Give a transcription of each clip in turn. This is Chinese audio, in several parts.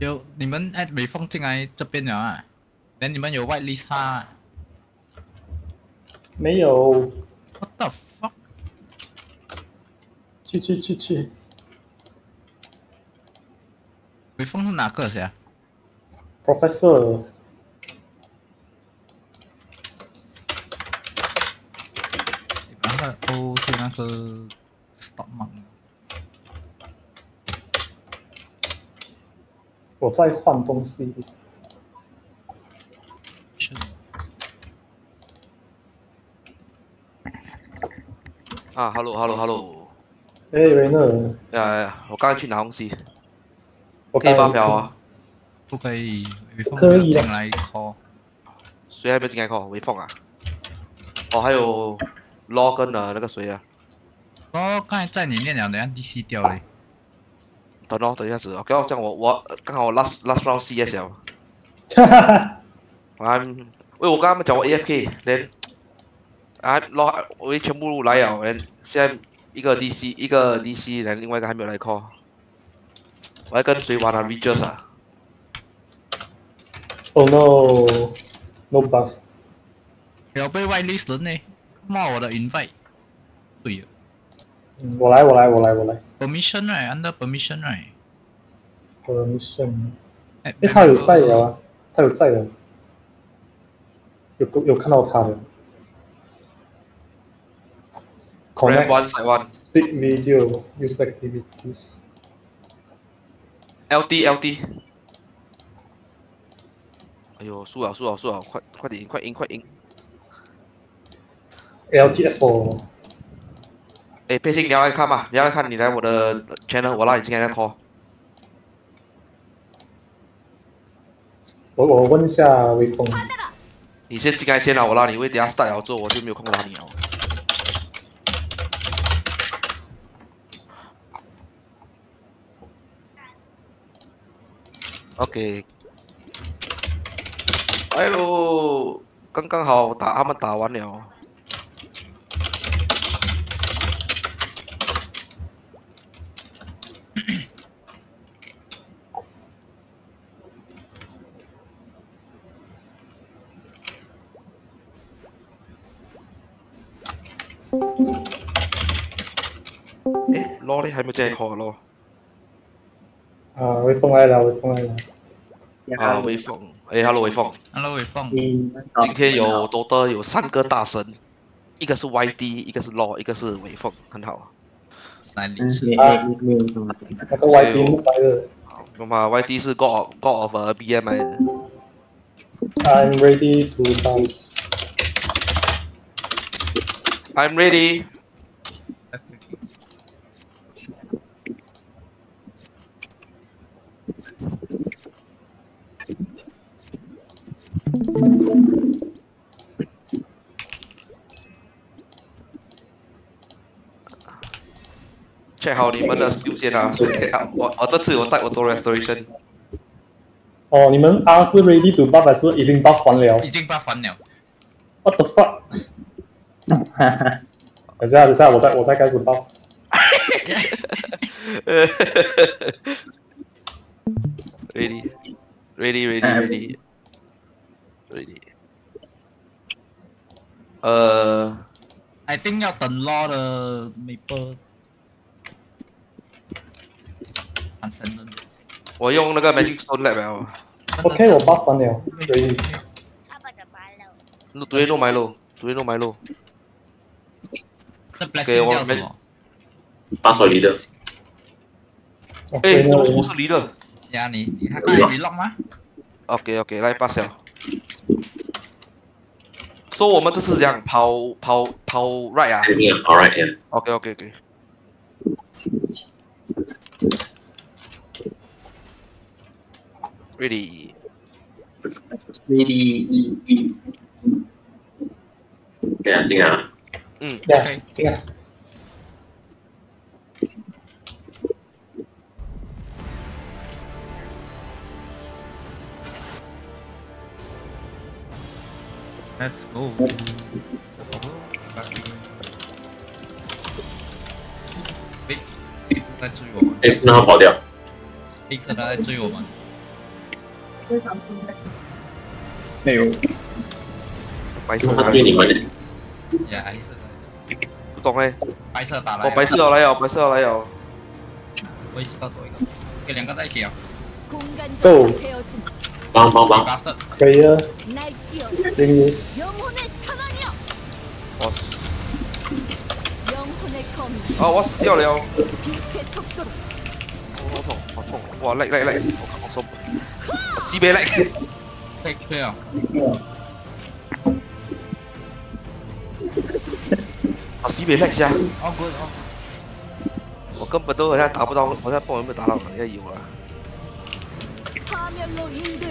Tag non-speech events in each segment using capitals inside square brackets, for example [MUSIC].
有你们 at 微风进来这边了啊？连你们有 white list 啊没有，？What the fuck？去去去去。微风是哪个谁啊？Professor，那个 O 是那个 stop 吗？我在换东西。是啊，hello，hello，hello，哎，维诺，呀呀，我刚才去拿东西，我可以发刚票啊？不可以，微风可以的没有进来 call。谁还没有进来 call？微风啊？哦，还有跟呃那个谁啊？哦，刚才在你念了，等下 DC 掉嘞。等咯，等一下子，OK，哦这样我我刚好我 last last round CS 了，哈哈哈，啊，喂，我跟他们讲我 AFK，连啊 law 我全部来了，连现在一个 DC 一个 DC，连另外一个还没有来 call，我还跟谁玩啊？Regis 啊？Oh no，no buff。有被 white list 人呢，骂我的 invite。对了嗯我来，我来，我来，我来。，permission right，under permission right。Permission，哎哎，他有在的啊，他有在的，有有看到他的。Connect one side one speak video use activities。LD LD。哎呦，输了输了输了，快快点赢快赢快赢！LTF 哎，佩信，你要来看吗？你要来看，你来我的 channel，我拉你进来 call。我我问一下微风，你先进来先啊，我拉你，因为等下 start 了之后我就没有空拉你了。OK。哎呦，刚刚好打他们打完了。哎，罗嘞还没进来 call 咯。啊，微风来了，微风来了。啊，微风，哎，Hello，微风。Hello，微风。今天有多的有三个大神，一个是 YD，一个是 Law，一个是微风，很好。三零嗯，是你你你有什么？那个来的那么 YD 是 God of God of 呃 BM 来的。，I'm ready to die。I'm ready。Check 好你们的 skill 先啊！我我这次有带我多 restoration，哦，你们 R 是 ready to buff 还是已经 buff 完了已经把烦了。？What the fuck？等一下，等一下，我再我再开始 buff。ready ready ready ready ready。呃，I think 要等 law 的 maple。很神的。我用那个 magic stone lab 了。OK，我 buff 完了，ready。路对路买路，对路买路。那 OK，blessing 我叫什么？八手离的，哎，OK，那都我是离的。呀，你你还可以 relock 吗？OK OK，来八小。说我们这是这样跑跑跑 right 啊 all right, yeah.？OK OK OK。Ready，Ready. 对啊，进啊，嗯，对这个 Let's go。诶，黑色在追我们，哎，让他跑掉，黑色他在追我们。没有。白色打给你们 yeah 白色打了哦白色来有白色来哦。我也是告诉一个。给两个在一起啊。哦帮帮帮。可以啊。Nike 哦哦我死掉了。哟好痛，好痛！哇，叻叻叻，我靠，我收，我西贝来，来跳，来！我西贝来一下，啊，我，我根本都好像打不到，好像不能被打到了，这有啊！面，在，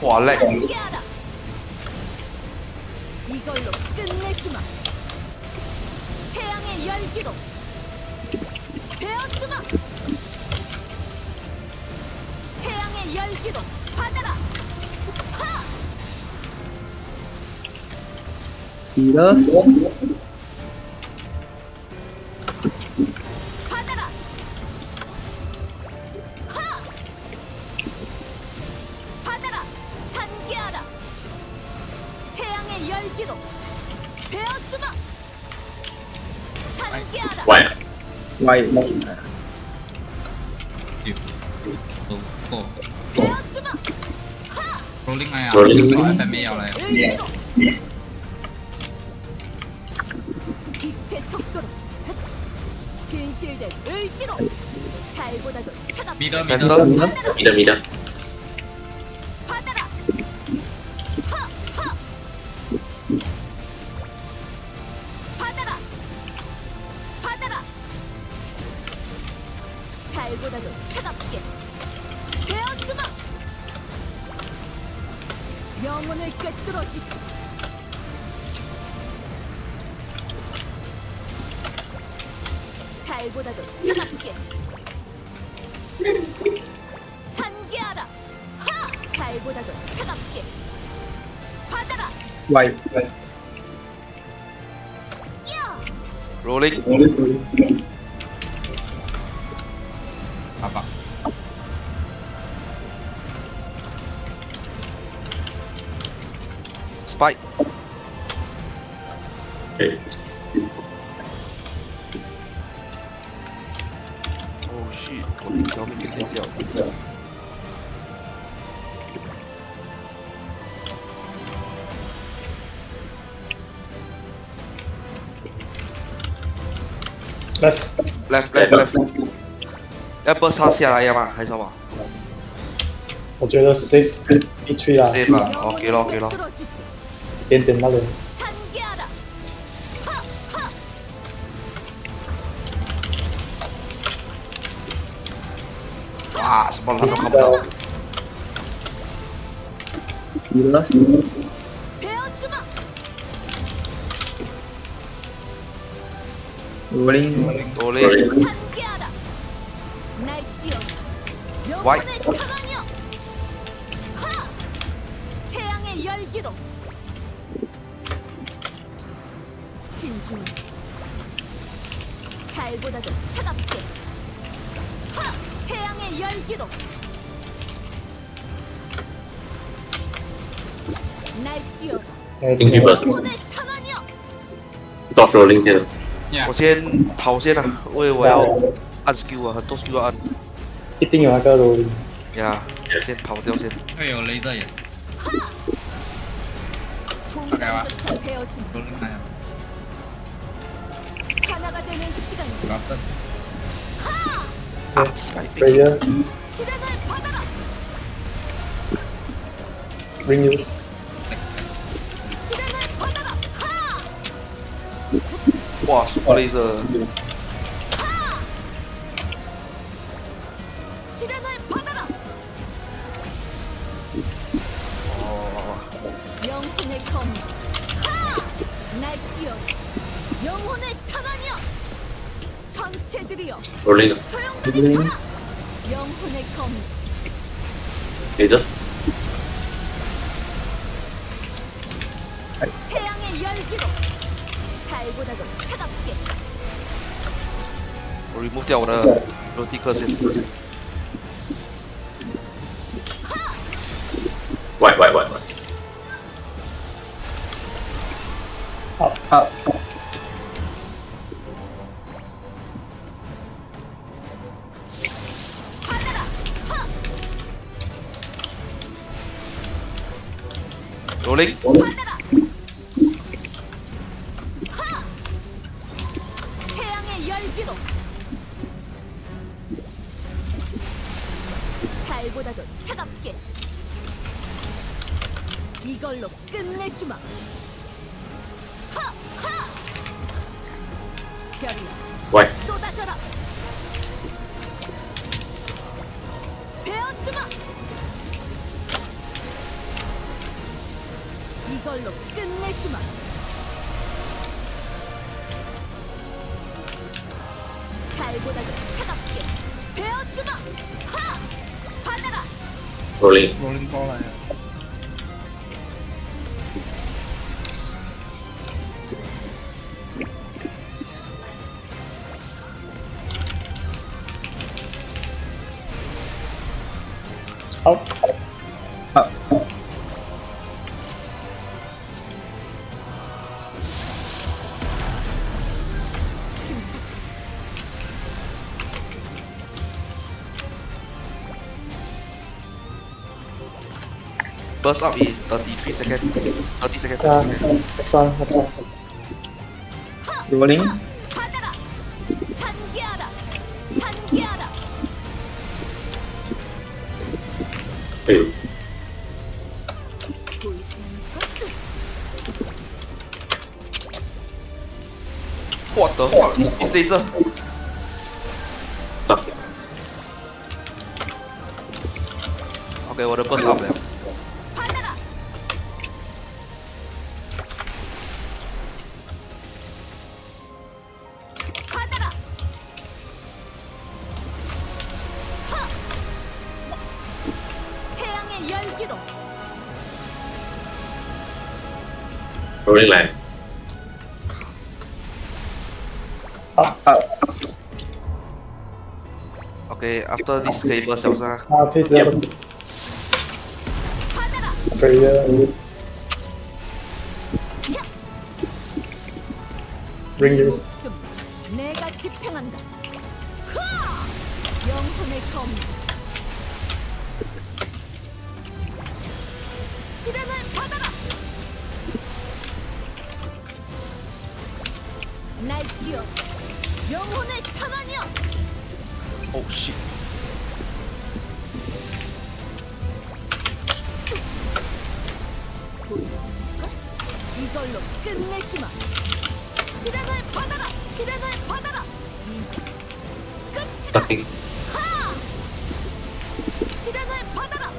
哇， 이걸로 끝내주마. 태양의 열기로 베어주마. 태양의 열기로 받아라. 하! 你的 Y もみたいな。โรลลิ่งไงอ่ะโรลลิ่งแต่ไม่เอาอะไรมีเดิมมีเดิมมีเดิมมีเดิม Right, right. Rolling. Rolling. Papa. Spike. Okay. 来来来，要不杀下来呀嘛，还是什么？我觉得 safe B 区啊。safe 吧，好给了给了，点点那里。哇，什么烂东西？你拉屎！ 롤링. 롤링. 와이. 태양의 열기로. 신중 달보다도 차갑게. 하! 태양의 rolling here. 我先跑先啊，因为我要按 skill 啊，很多 skill 按。一定有那个罗宾。呀，先跑掉先。哎呦，雷这也是。大概吧。罗宾来了。老邓。啊！可以啊。Ring news. 와 슈퍼레이저. 아. 영혼의 검, 메이저? move 掉我的罗蒂克先。喂喂喂喂！好，好。罗琳。 이걸로 끝내주마. 달보다도 차갑게 베어주마. 하! 받아라. ball 来了。Up. burst up in 33 seconds. 30 seconds. 30 seconds. Uh, next one, next one. Rolling. Hey. What the What is this, is laser? Rolling land. Up. Okay, after this labor, Selsa. Ah, please, yep. Bring this. 여기요. 영혼의 탄환이요. 오 어, 씨. 이걸로 끝내지마. 실행을 받아라. 실행을 받아라. 끝이다. 딱 하! 실행을 받아라.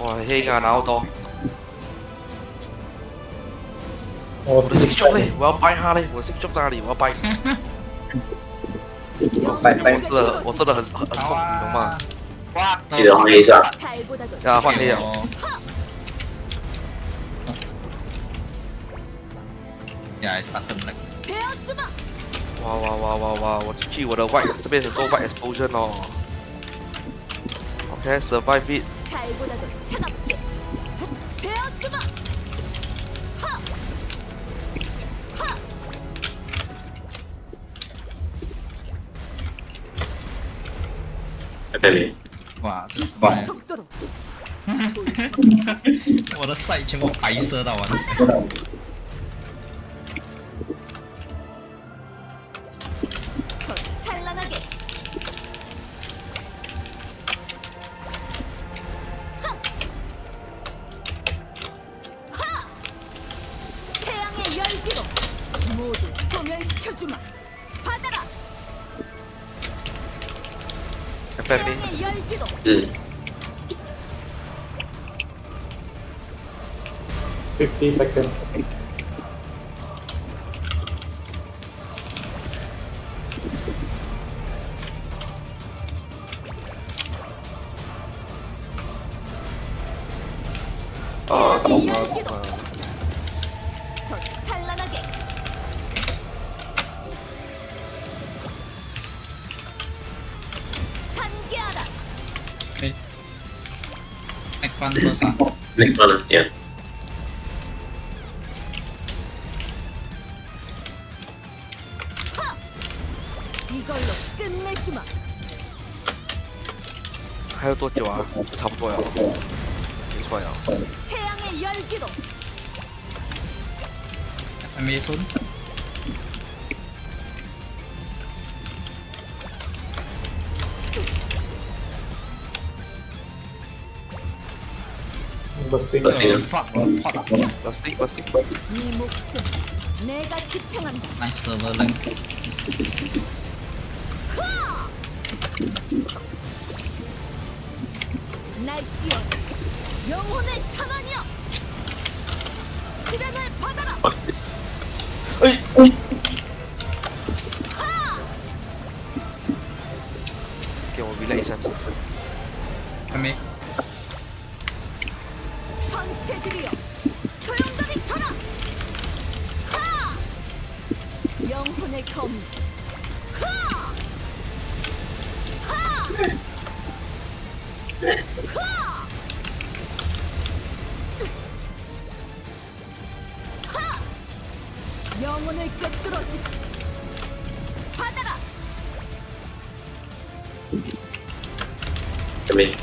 와, 헤이가 나오더. 我死掉嘞！我要掰他嘞！我死掉在里，我要掰。我掰掰，我真的很很很痛，懂吗？记得换一下。大换一下。哇哇哇哇哇！我注意我的怪，这边很多怪 explosion 哦。OK，survive it。哇，这是外，[LAUGHS] 我的赛全部白射到，我操。50 seconds. Oh, come on. 백반도사. 백반은 예. 이걸로 끝내주마. 하여 또 뛰와 잡고요. 좋아요. 태양의 열기로. 약간 밀손. Busting. Busting. Oh, fuck. Oh, Busting. Busting. Nice server link. Fuck this. 영혼을 꿰뚫어주지 받아라 Come in.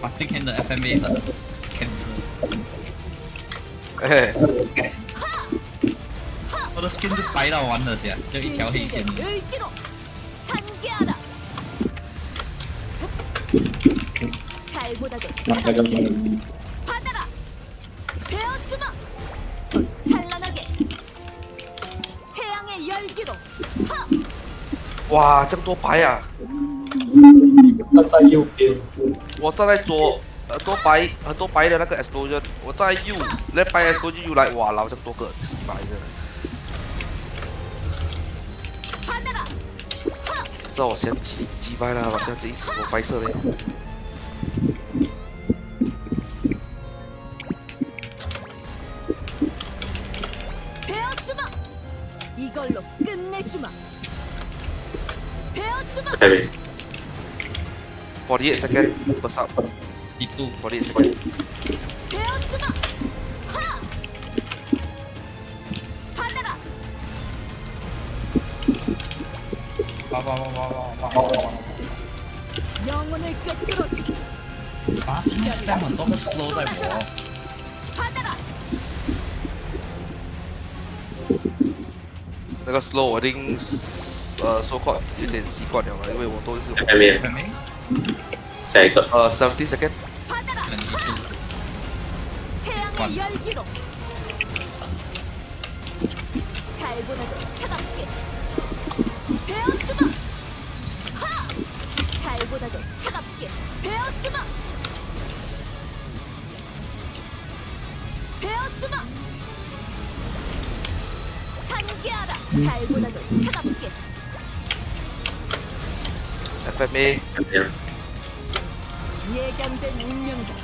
Parting in the FMA uh, cancel. 哎，我 的 skin 是白到完了些，就一条黑线。哇，这么多白啊！站在右边，我站在左，很多白，很多白的那个 explosion，我站在右，那白 explosion 又来，哇，老这么多个白的。那我先击击败了吗？像这一次我白色的。Forty-eight second, besar. 哇哇哇哇哇哇！娘们，你给吐了！啊，今天 spam 善多个 slow 呆不？那个 slow 我顶呃 so call 有点习惯掉了，因为我们都就是。哎咩？哎咩？再一个呃 seventy second。FMA Come in. 예견된 운명이다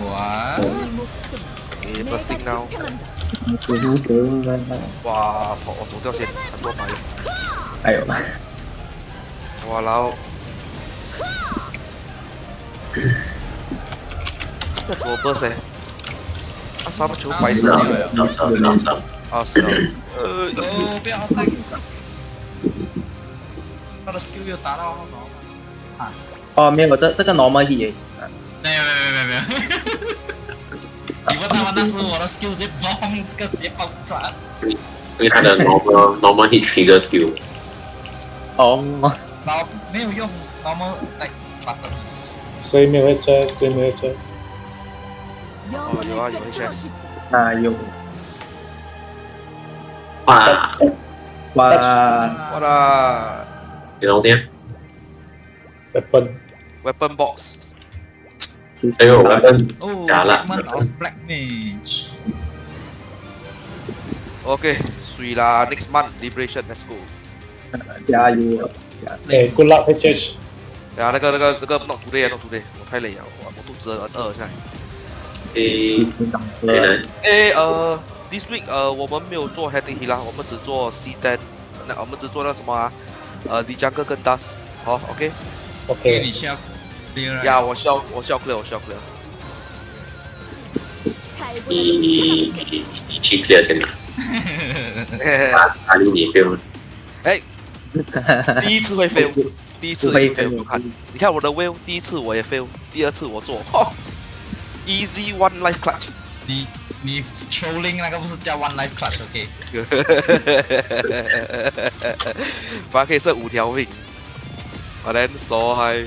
Wah. 이 목숨 Okay, 내가 bursting now. 지탱한다 哇，跑我走掉先，很多白。哎呦，哇，然后这多 burst 哎，啊，三个球白色的，上上上上。啊是啊，呃，哦，不要带。他的 skill 又达到了。 啊，没有，这这个 normal hit。没有没有没有没有。[LAUGHS] 你问他？那是我的 skill 直接爆，这个直接爆炸。因他的 normal [LAUGHS] normal hit trigger skill。哦。老没有用 normal 来发的。所以没有着所以没有着。哦，有啊，有一些，那有，哇，哇，哇啦，李天，weapon weapon box，是哎呦，我跟哦假烂 Fragment of Black Mage。 OK，水啦，next month liberation，let's go。加油啊！哎，good luck HH，对啊，那个那个那个 not today，not today，我太累了，我我肚子很饿现在。诶，党谁来？诶，呃，this week 呃我们没有做 heading hill 啦，我们只做 C ten，那我们只做那什么啊？呃 d j u n g 跟 dust。好，OK。 OK。你需要。呀，我笑，我笑不了，我笑不了。你你你去 clear 先吧。哪里你飞舞？[LAUGHS] 哎，第一次会飞舞，第一次会飞舞，看，你看我的 will，第一次我也飞舞，第二次我做，哈，easy one life clutch。你你 trolling 那个不是叫 one life clutch？OK、okay。哈哈哈哈哈哈！反正可以剩五条命。我连手还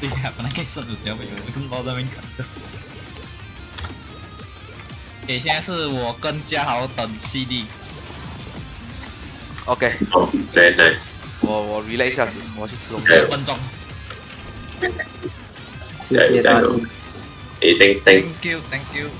对呀，本来可以射五条尾，我跟包在那边砍个死。OK，现在是我跟嘉豪等 CD，OK，哦，very nice，我我 relay 一下子，我要去吃东西十。二分钟。谢谢大家。诶，thanks thanks。Thank you，Thank you。